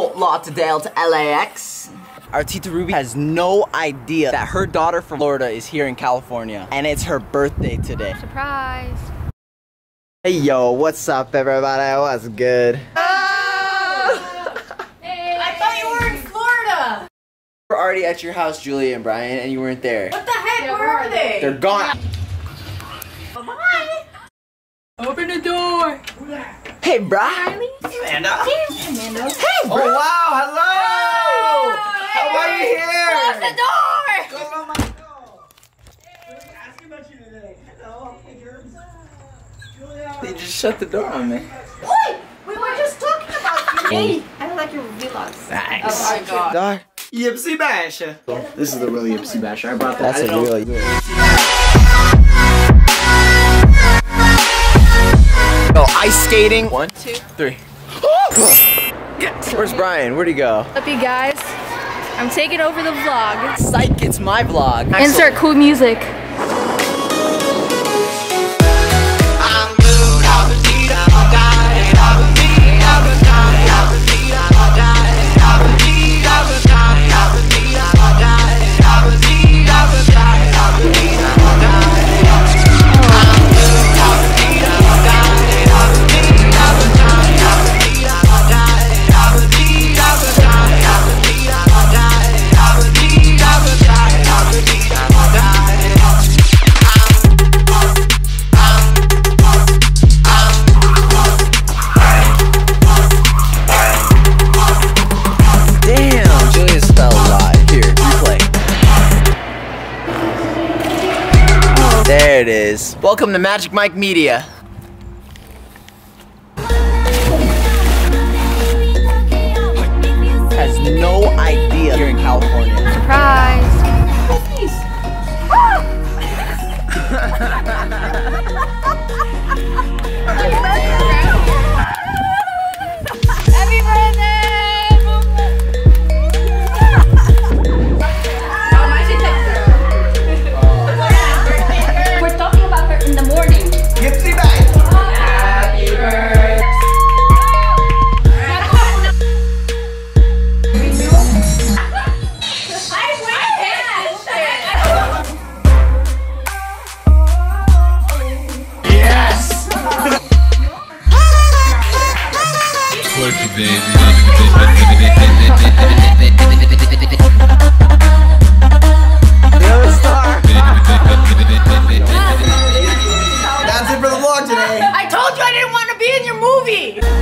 Fort Lauderdale to LAX. Our Tita Ruby has no idea that her daughter from Florida is here in California, and it's her birthday today. Surprise. Hey yo, what's up everybody? What's good? Oh! I thought you were in Florida. We're already at your house, Julia and Brian, and you weren't there. What the heck? Where are they? They're gone. Bye. Open the door. Hey, Brian. Amanda. Amanda. Hey, oh wow, hello. How are you here? They just shut the door on me. We were just talking about you. Oh. Hey, I don't like your vlogs. Thanks. Oh my god. Dog. Yipsy Basher. This is the real Yipsy Basher. I brought that. That's I a don't know. real. Oh, ice skating. One, two, three. Where's Brian? Where'd he go? What's up, you guys? I'm taking over the vlog. Psych, it's my vlog. Insert cool music. There it is. Welcome to Magic Mike Media. I told you I didn't want to be in your movie.